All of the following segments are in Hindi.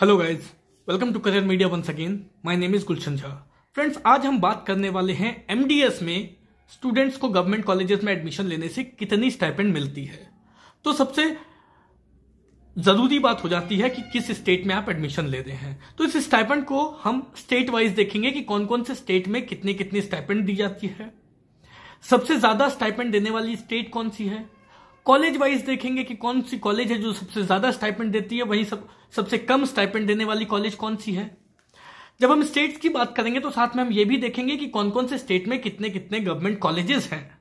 Hello guys welcome to career media once again my name is Gulshan Jha friends आज हम बात करने वाले हैं एमडीएस में स्टूडेंट्स को गवर्नमेंट कॉलेजेस में एडमिशन लेने से कितनी स्टाइपेंड मिलती है। तो सबसे ज़रूरी बात हो जाती है कि किस स्टेट में आप एडमिशन ले रहे हैं। तो इस स्टाइपेंड को हम स्टेट वाइज देखेंगे कि कौन कौन से स्टेट में कितनी कितनी स्टाइपेंड दी जाती है। सबसे ज़्यादा स्टाइपेंड देने वाली स्टेट कौन सी है? कॉलेज वाइज देखेंगे कि कौन सी कॉलेज है जो सबसे ज़्यादा स्टाइपेंड देती है, वहीं सब, सबसे कम स्टाइपेंड देने वाली कॉलेज कौन सी है? जब हम स्टेट्स की बात करेंगे तो साथ में हम ये भी देखेंगे कि कौन कौन से स्टेट में कितने कितने गवर्नमेंट कॉलेजेस हैं।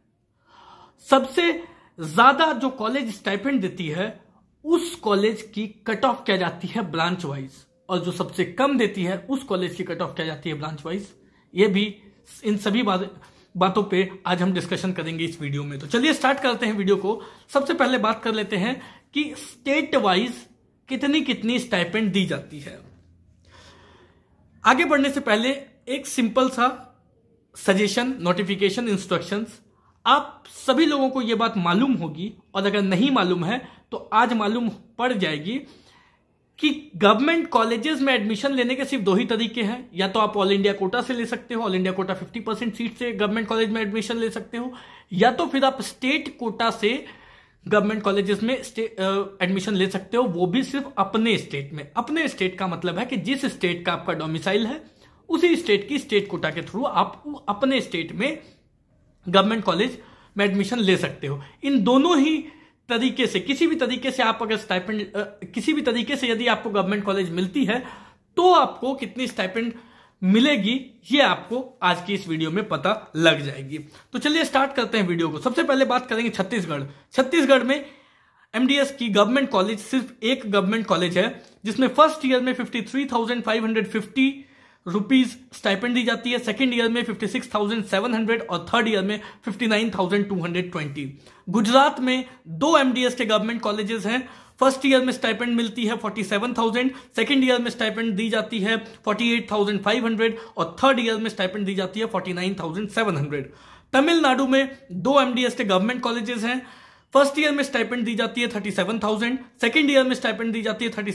सबसे ज़्यादा जो कॉलेज स्टाइपेंड देती है, उस कॉलेज की कट ऑफ़ क्या जाती है ब्रांच वाइज और जो सबसे कम देती है, उस कॉलेज की कट ऑफ़ क्या जाती है ब्रांच वाइज ये भी, इन सभी बात बातों पे आज हम डिस्कशन करेंगे इस वीडियो में। तो चलिए स्टार्ट करते हैं वीडियो को। सबसे पहले बात कर लेते हैं कि स्टेट वाइज कितनी कितनी स्टाइपेंड दी जाती है। आगे बढ़ने से पहले एक सिंपल सा सजेशन नोटिफिकेशन इंस्ट्रक्शंस आप सभी लोगों को यह बात मालूम होगी, और अगर नहीं मालूम है तो आज मालूम पड़ जाएगी कि गवर्नमेंट कॉलेजेस में एडमिशन लेने के सिर्फ़ दो ही तरीके हैं। या तो आप ऑल इंडिया कोटा से ले सकते हो all India quota 50 percent seat से गवर्नमेंट कॉलेज में एडमिशन ले सकते हो। या तो फिर आप स्टेट कोटा से गवर्नमेंट कॉलेजेस में एडमिशन ले सकते हो। वो भी सिर्फ़ अपने स्टेट में। अपने स्टेट का मतलब है कि जिस स्टेट का आपका डोमिसाइल है, उसी स्टेट की स्टेट कोटा के थ्रू आप अपने स्टेट में गवर्नमेंट कॉलेज में एडमिशन ले सकते हो। इन दोनों ही तरीके से, किसी भी तरीके से आप अगर स्टाइपेंड किसी भी तरीके से यदि आपको गवर्नमेंट कॉलेज मिलती है तो आपको कितनी स्टाइपेंड मिलेगी, ये आपको आज की इस वीडियो में पता लग जाएगी। तो चलिए स्टार्ट करते हैं वीडियो को। सबसे पहले बात करेंगे छत्तीसगढ़। छत्तीसगढ़ में एमडीएस की गवर्नमेंट कॉलेज सिर्फ़ एक गवर्नमेंट कॉलेज है, जिसमें फ़र्स्ट ईयर में fifty three thousand five hundred fifty rupees stipend दी जाती है सेकेंड ईयर में fifty six thousand seven hundred और थर्ड ईयर में fifty nine thousand two hundred twenty Gujarat में दो एमडीएस के गवर्नमेंट कॉलेजेस हैं। फ़र्स्ट ईयर में स्टाइपेंड मिलती है forty seven thousand second year में स्टाइपेंड दी जाती है forty eight thousand five hundred और थर्ड ईयर में स्टाइपेंड दी जाती है forty nine thousand seven hundred Tamil Nadu में दो एमडीएस के गवर्नमेंट कॉलेजेस हैं। फ़र्स्ट ईयर में स्टाइपेंड दी जाती है thirty seven thousand second year में स्टाइपेंड दी जाती है thirty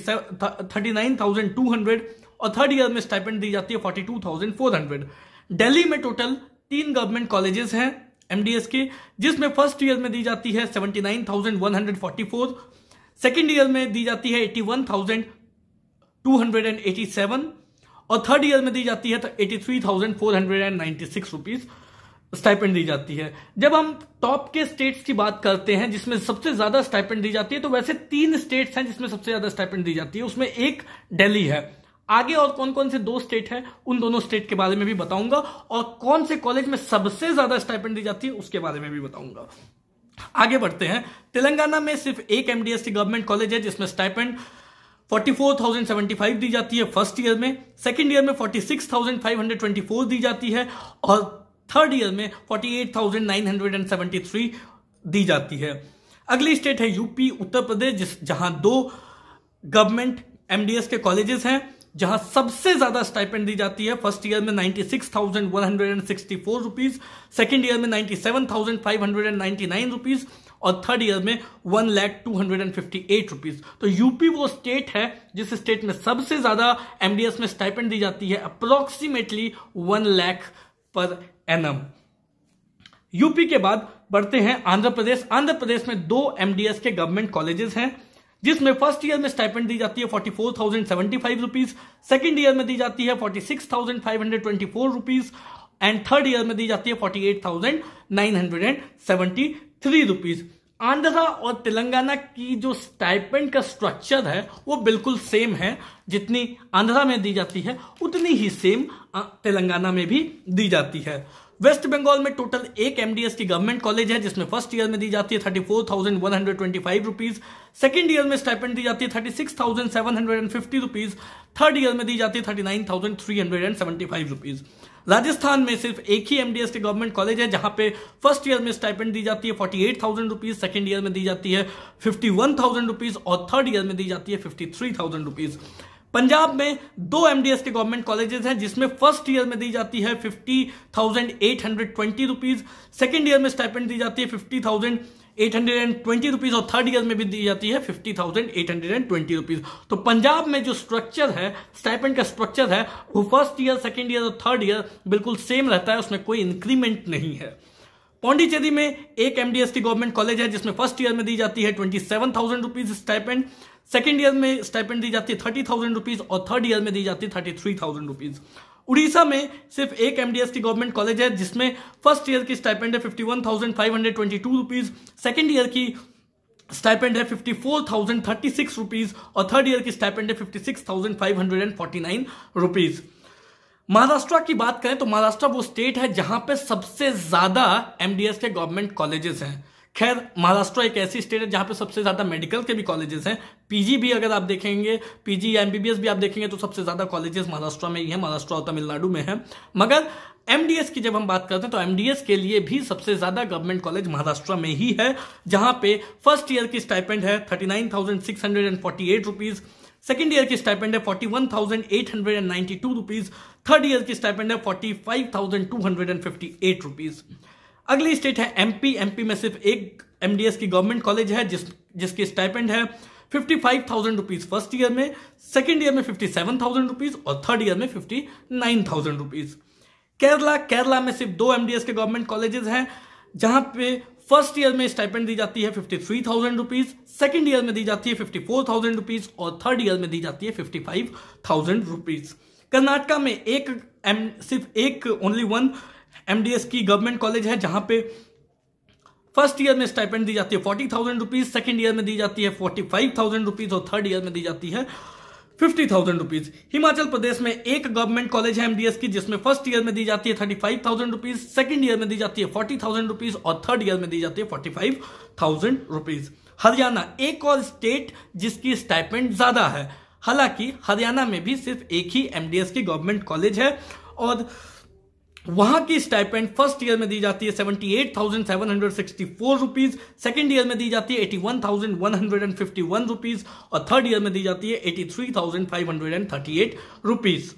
thirty nine thousand two hundred और थर्ड ईयर में स्टाइपेंड दी जाती है forty two thousand four hundred Delhi में टोटल तीन गवर्नमेंट कॉलेजेस हैं एमडीएस के, जिसमें फ़र्स्ट ईयर में दी जाती है seventy nine thousand one hundred forty four second year में दी जाती है eighty one thousand two hundred and eighty seven और थर्ड ईयर में दी जाती है eighty three thousand four hundred and ninety six rupees stipend दी जाती है। जब हम टॉप के स्टेट्स की बात करते हैं, जिसमें सबसे ज़्यादा स्टाइपेंड दी जाती है तो वैसे तीन स्टेट्स हैं जिसमें सबसे ज़्यादा स्टाइपेंड दी जाती है। उसमें एक दिल्ली है। आगे और कौन कौन से दो स्टेट है उन दोनों स्टेट के बारे में भी बताऊँगा और कौन से कॉलेज में सबसे ज़्यादा स्टाइपेंड दी जाती है उसके बारे में भी बताऊँगा। आगे बढ़ते हैं। तेलंगाना में सिर्फ़ एक एमडीएस की गवर्नमेंट कॉलेज है जिसमें स्टाइपेंड 44,075 दी जाती है फ़र्स्ट ईयर में सेकेंड ईयर में 46,524 दी जाती है और थर्ड ईयर में 48,973 दी जाती है। अगली स्टेट है यूपी उत्तर प्रदेश जिस जहाँ दो गवर्नमेंट एमडीएस के कॉलेजेस हैं। जहाँ सबसे ज़्यादा स्टाइपेंड दी जाती है फ़र्स्ट ईयर में ninety six thousand one hundred and sixty four rupees second year में ninety seven thousand five hundred and ninety nine rupees और थर्ड ईयर में one lakh two hundred and fifty eight rupees तो यूपी वो स्टेट है जिस स्टेट में सबसे ज़्यादा एमडीएस में स्टाइपेंड दी जाती है approximately one lakh per annum UP के बाद बढ़ते हैं आंध्र प्रदेश. आंध्र प्रदेश में दो एमडीएस के गवर्नमेंट कॉलेजेस हैं. जिसमें फ़र्स्ट ईयर में स्टाइपेंड दी जाती है forty four thousand seventy five rupees second year में दी जाती है forty six thousand five hundred twenty four rupees and third year में दी जाती है forty eight thousand nine hundred and seventy three rupees Andhra और तेलंगाना की जो स्टाइपेंड का स्ट्रक्चर है, वो बिल्कुल सेम है जितनी आंध्रा में दी जाती है, उतनी ही सेम तेलंगाना में भी दी जाती है। वेस्ट बंगाल में टोटल एक एमडीएस की गवर्नमेंट कॉलेज है, जिसमें फ़र्स्ट ईयर में दी जाती है thirty four thousand one hundred twenty five rupees second year में स्टाइपेंड दी जाती है thirty six thousand seven hundred and fifty rupees third year में दी जाती है thirty nine thousand three hundred and seventy five rupees Rajasthan में सिर्फ़ एक ही एमडीएस के गवर्नमेंट कॉलेज है, जहाँ पे फ़र्स्ट ईयर में स्टाइपेंड दी जाती है forty eight thousand rupees second year में दी जाती है फिफ्टी वन थाउज़ेंड रुपीज़ और थर्ड ईयर में दी जाती है fifty three thousand rupees Punjab में दो एमडीएस के गवर्नमेंट कॉलेजेस हैं, जिसमें फ़र्स्ट ईयर में दी जाती है fifty thousand eight hundred twenty rupees second year में स्टाइपेंड दी जाती है fifty thousand eight hundred and twenty rupees और थर्ड ईयर में भी दी जाती है fifty thousand eight hundred and twenty rupees तो पंजाब में जो स्ट्रक्चर है स्टाइपेंड का स्ट्रक्चर है, वो फ़र्स्ट ईयर सेकेंड ईयर और थर्ड ईयर बिल्कुल सेम रहता है, उसमें कोई इंक्रीमेंट नहीं है। पौंडीचेरी में एक एमडीएस की गवर्नमेंट कॉलेज है, जिसमें फ़र्स्ट ईयर में दी जाती है twenty seven thousand rupees stipend second year में स्टाइपेंड दी जाती है थर्टी थाउज़ेंड रुपीज़ और थर्ड ईयर में दी जाती है thirty three thousand rupees Orissa में सिर्फ़ एक एमडीएस की गवर्नमेंट कॉलेज है, जिसमें फ़र्स्ट ईयर की स्टाइपेंड है fifty one thousand five hundred twenty two rupees second year की स्टाइपेंड है fifty four thousand thirty six rupees और थर्ड ईयर की स्टाइपेंड है fifty six thousand five hundred and forty nine rupees Maharashtra की बात करें तो महाराष्ट्र वो स्टेट है जहाँ पे सबसे ज़्यादा एमडीएस के गवर्नमेंट कॉलेजेस हैं। खैर, महाराष्ट्र एक ऐसी स्टेट है जहाँ पे सबसे ज़्यादा मेडिकल के भी कॉलेजेस हैं। पीजी भी अगर आप देखेंगे पीजी या एमबीबीएस भी आप देखेंगे तो सबसे ज़्यादा कॉलेजेस महाराष्ट्र में ही है, महाराष्ट्र और तमिलनाडु में है। मगर एमडीएस की जब हम बात करते हैं तो एमडीएस के लिए भी सबसे ज़्यादा गवर्नमेंट कॉलेज महाराष्ट्र में ही है, जहाँ पे फ़र्स्ट ईयर की स्टाइपेंड है thirty nine thousand six hundred and forty eight rupees second year की स्टाइपेंड है forty one thousand eight hundred and ninety two rupees third year की स्टाइपेंड है forty five thousand two hundred and fifty eight rupees अगली स्टेट है एमपी एमपी में सिर्फ़ एक एमडीएस की गवर्नमेंट कॉलेज है, जिस, जिसकी स्टाइपेंड है fifty five thousand rupees first year में सेकेंड ईयर में फिफ्टी सेवन थाउज़ेंड रुपीज़ और थर्ड ईयर में fifty nine thousand rupees Kerala Kerala में सिर्फ़ दो एमडीएस के गवर्नमेंट कॉलेजेस हैं, जहाँ पे फ़र्स्ट ईयर में स्टाइपेंड दी जाती है fifty three thousand rupees second year में दी जाती है फिफ्टी फोर थाउज़ेंड रुपीज़ और थर्ड ईयर में दी जाती है fifty five thousand rupees Karnataka में एक एम सिर्फ़ एक ओनली वन एमडीएस की गवर्नमेंट कॉलेज है जहाँ पे फ़र्स्ट ईयर में स्टाइपेंड दी जाती है forty thousand rupees second year में दी जाती है फोर्टी फाइव थाउज़ेंड रुपीज़ और थर्ड ईयर में दी जाती है fifty thousand rupees Himachal Pradesh में एक गवर्नमेंट कॉलेज है एमडीएस की, जिसमें फ़र्स्ट ईयर में दी जाती है thirty five thousand rupees second year में दी जाती है फोर्टी थाउज़ेंड रुपीज़ और थर्ड ईयर में दी जाती है forty five thousand rupees Haryana, एक और स्टेट जिसकी स्टाइपेंड ज़्यादा है। हालाँकि, हरियाणा में भी सिर्फ़ एक ही एमडीएस की गवर्नमेंट कॉलेज है और वहाँ की स्टाइपेंड फ़र्स्ट ईयर में दी जाती है seventy eight thousand seven hundred sixty four rupees second year में दी जाती है eighty one thousand one hundred and fifty one rupees और थर्ड ईयर में दी जाती है eighty three thousand five hundred and thirty eight rupees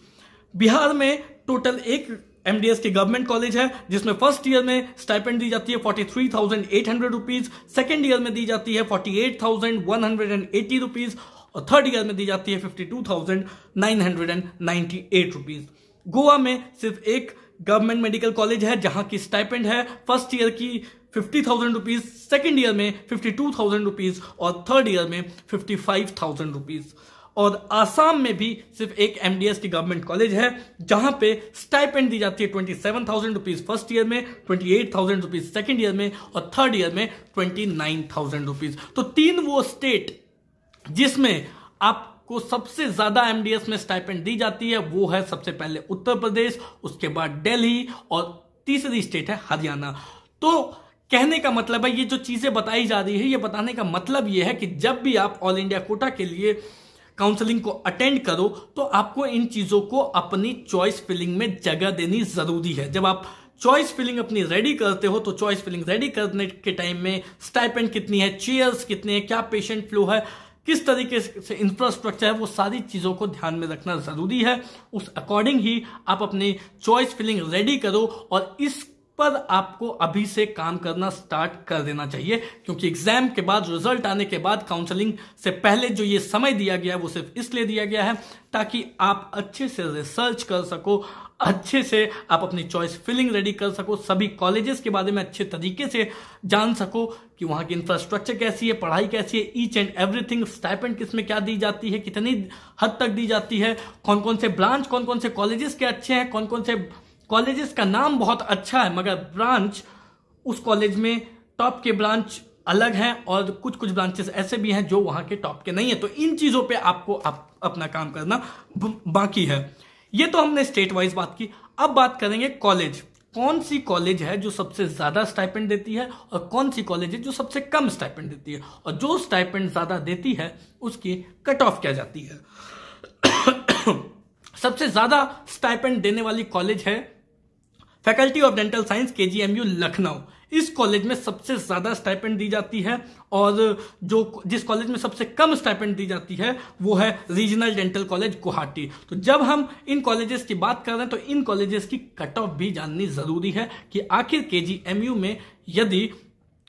Bihar में टोटल एक एमडीएस की गवर्नमेंट कॉलेज है, जिसमें फ़र्स्ट ईयर में स्टाइपेंड दी जाती है forty three thousand eight hundred rupees second year में दी जाती है forty eight thousand one hundred and eighty rupees और थर्ड ईयर में दी जाती है fifty two thousand nine hundred and ninety eight rupees Goa में सिर्फ़ एक गवर्नमेंट मेडिकल कॉलेज है, जहाँ की स्टाइपेंड है, फ़र्स्ट ईयर की fifty thousand rupees second year में फिफ्टी टू थाउज़ेंड रुपीज़ और थर्ड ईयर में फिफ्टी फाइव थाउज़ेंड रुपीज़ और आसाम में भी सिर्फ़ एक एमडीएस की गवर्नमेंट कॉलेज है, जहाँ पे स्टाइपेंड दी जाती है twenty seven thousand rupees first year में, twenty eight thousand rupees second year में, और थर्ड ईयर में ट्वेंटी नाइन थाउज़ेंड रुपीज़ तो तीन वो स्टेट जिसमें आप को सबसे ज़्यादा एमडीएस में स्टाइपेंड दी जाती है, वो है सबसे पहले उत्तर प्रदेश, उसके बाद दिल्ली और तीसरी स्टेट है हरियाणा। तो कहने का मतलब है, ये जो चीज़ें बताई जा रही है, ये बताने का मतलब ये है कि जब भी आप ऑल इंडिया कोटा के लिए काउंसलिंग को अटेंड करो तो आपको इन चीज़ों को अपनी चॉइस फिलिंग में जगह देनी ज़रूरी है। जब आप चॉइस फिलिंग अपनी रेडी करते हो तो चॉइस फिलिंग रेडी करने के टाइम में स्टाइपेंड कितनी है चेयर्स कितने हैं, क्या पेशेंट फ्लो है किस तरीके से इंफ्रास्ट्रक्चर है, वो सारी चीज़ों को ध्यान में रखना ज़रूरी है। उस अकॉर्डिंग ही आप अपनी चॉइस फिलिंग रेडी करो और इस पर आपको अभी से काम करना स्टार्ट कर देना चाहिए, क्योंकि एग्ज़ाम के बाद रिज़ल्ट आने के बाद काउंसलिंग से पहले जो ये समय दिया गया है, वो सिर्फ़ इसलिए दिया गया है ताकि आप अच्छे से रिसर्च कर सको अच्छे से आप अपनी चॉइस फिलिंग रेडी कर सको, सभी कॉलेजेस के बारे में अच्छे तरीके से जान सको कि वहाँ की इंफ्रास्ट्रक्चर कैसी है, पढ़ाई कैसी है ईच एंड एवरीथिंग स्टाइपेंड किसमें क्या दी जाती है, कितनी हद तक दी जाती है कौन कौन से ब्रांच कौन कौन से कॉलेजेस के अच्छे हैं कौन कौन से कॉलेजेस का नाम बहुत अच्छा है, मगर ब्रांच उस कॉलेज में टॉप के ब्रांच अलग हैं और कुछ कुछ ब्रांचेस ऐसे भी हैं जो वहाँ के टॉप के नहीं है। तो इन चीज़ों पे आपको आप अपना काम करना बाकी है। ये तो हमने स्टेट वाइज बात की। अब बात करेंगे कॉलेज कौन सी कॉलेज है जो सबसे ज़्यादा स्टाइपेंड देती है और कौन सी कॉलेज है जो सबसे कम स्टाइपेंड देती है? और जो स्टाइपेंड ज़्यादा देती है, उसकी कट ऑफ़ क्या जाती है? सबसे ज़्यादा स्टाइपेंड देने वाली कॉलेज है faculty of dental science, KGMU, Lucknow. इस कॉलेज में सबसे ज़्यादा स्टाइपेंड दी जाती है और जो जिस कॉलेज में सबसे कम स्टाइपेंड दी जाती है, वो है रीजनल डेंटल कॉलेज, गुवाहाटी। तो जब हम इन कॉलेजेस की बात कर रहे हैं तो इन कॉलेजेस की कट ऑफ़ भी जाननी ज़रूरी है कि आखिर के में यदि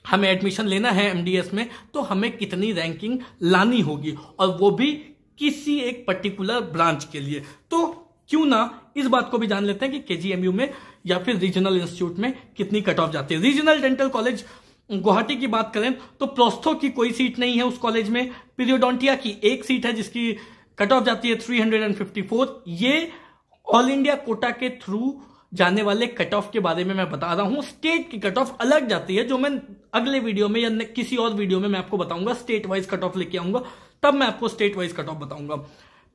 हमें एडमिशन लेना है एमडीएस में तो हमें कितनी रैंकिंग लानी होगी और वो भी किसी एक पर्टिकुलर ब्रांच के लिए। तो क्यों ना इस बात को भी जान लेते हैं कि केजीएमयू में या फिर रीजनल इंस्टीट्यूट में कितनी कट ऑफ़ जाती है। रीजनल डेंटल कॉलेज, गुवाहाटी की बात करें तो प्रोस्थो की कोई सीट नहीं है उस कॉलेज में। पीरियोडोंटिया की एक सीट है जिसकी कट ऑफ़ जाती है 354 ये ऑल इंडिया कोटा के थ्रू जाने वाले कट ऑफ़ के बारे में मैं बता रहा हूँ। स्टेट की कट ऑफ़ अलग जाती है, जो मैं अगले वीडियो में या किसी और वीडियो में मैं आपको बताऊँगा। स्टेट वाइज कट ऑफ़ लेके आऊँगा, तब मैं आपको स्टेट वाइज कट ऑफ़ बताऊँगा।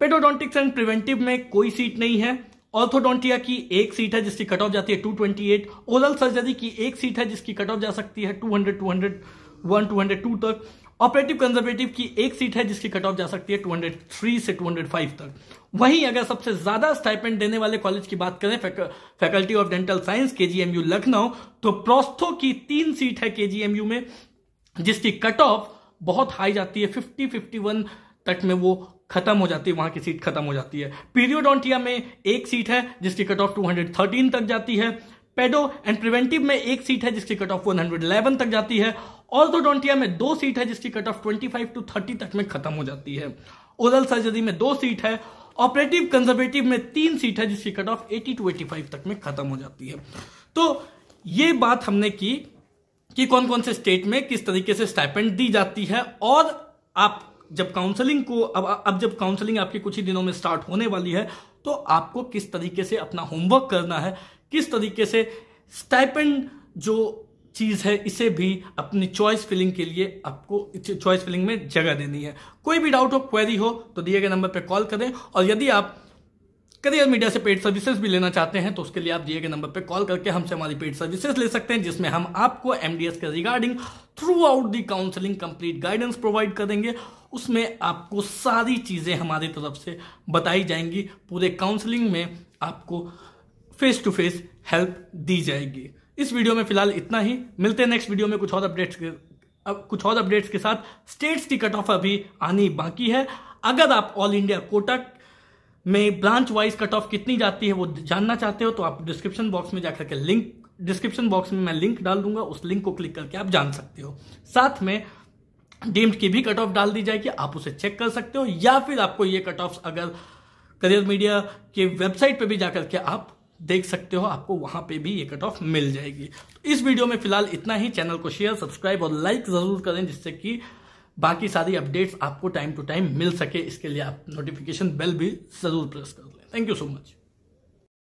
पेडोडोंटिक्स एंड प्रिवेंटिव में कोई सीट नहीं है। ऑर्थोडोंटिया की एक सीट है जिसकी कट ऑफ़ जाती है 228 ओरल सर्जरी की एक सीट है जिसकी कट ऑफ़ जा सकती है 200 201 202 तक। ऑपरेटिव कंजर्वेटिव की एक सीट है जिसकी कट ऑफ़ जा सकती है 203 से 205 तक। वहीं अगर सबसे ज़्यादा स्टाइपेंड देने वाले कॉलेज की बात करें faculty of dental science KGMU Lucknow तो प्रोस्थो की तीन सीट है केजीएमयू में, जिसकी कट ऑफ़ बहुत हाई जाती है 50 51 तक में वो खत्म हो जाती है, वहाँ की सीट खत्म हो जाती है। पीरियोडोंटिया में एक सीट है, जिसकी कट ऑफ़ 213 तक जाती है। पेडो एंड प्रिवेंटिव में एक सीट है, जिसकी कट ऑफ़ 111 तक जाती है। ऑर्थोडोंटिया में दो सीट है, जिसकी कट ऑफ़ 25 टू 30 तक में खत्म हो जाती है। ओरल सर्जरी में दो सीट है। ऑपरेटिव कंजर्वेटिव में तीन सीट है, जिसकी कट ऑफ़ 80 टू 85 तक में खत्म हो जाती है। तो ये बात हमने की कि कौन कौन से स्टेट में किस तरीके से स्टाइपेंड दी जाती है, और आप जब काउंसलिंग को, अब अब जब काउंसलिंग आपके कुछ ही दिनों में स्टार्ट होने वाली है तो आपको किस तरीके से अपना होमवर्क करना है, किस तरीके से स्टाइपेंड जो चीज़ है, इसे भी अपनी चॉइस फिलिंग के लिए आपको चॉइस फिलिंग में जगह देनी है। कोई भी डाउट हो क्वेरी हो तो दिए गए नंबर पर कॉल करें। और यदि आप करियर मीडिया से पेड सर्विसेज़ भी लेना चाहते हैं तो उसके लिए आप दिए गए नंबर पे कॉल करके हमसे हमारी पेड सर्विसेज़ ले सकते हैं, जिसमें हम आपको एमडीएस के regarding throughout the counselling complete guidance provide करेंगे। उसमें आपको सारी चीज़ें हमारी तरफ़ से बताई जाएँगी। पूरे काउंसलिंग में आपको फेस टू फेस हेल्प दी जाएगी। इस वीडियो में फ़िलहाल इतना ही। मिलते हैं नेक्स्ट वीडियो में कुछ और अपडेट्स अब कुछ और अपडेट्स के साथ। स्टेट्स की कट ऑफ़ अभी आनी बाकी है। अगर आप ऑल इंडिया कोटा में ब्रांच वाइज कट ऑफ़ कितनी जाती है वो जानना चाहते हो तो आप डिस्क्रिप्शन बॉक्स में जाकर के लिंक डिस्क्रिप्शन बॉक्स में मैं लिंक डाल दूँगा, उस लिंक को क्लिक करके आप जान सकते हो। साथ में डीम्ड की भी कट ऑफ़ डाल दी जाएगी, आप उसे चेक कर सकते हो, या फिर आपको ये कट ऑफ़ अगर करियर मीडिया के वेबसाइट पे भी जाकर के आप देख सकते हो, आपको वहाँ पे भी ये कट ऑफ़ मिल जाएगी। तो इस वीडियो में फ़िलहाल इतना ही। चैनल को शेयर सब्सक्राइब और लाइक ज़रूर करें, जिससे कि बाकी सारी अपडेट्स आपको टाइम टू टाइम मिल सके, इसके लिए आप नोटिफिकेशन बेल भी ज़रूर प्रेस कर लें। Thank you so much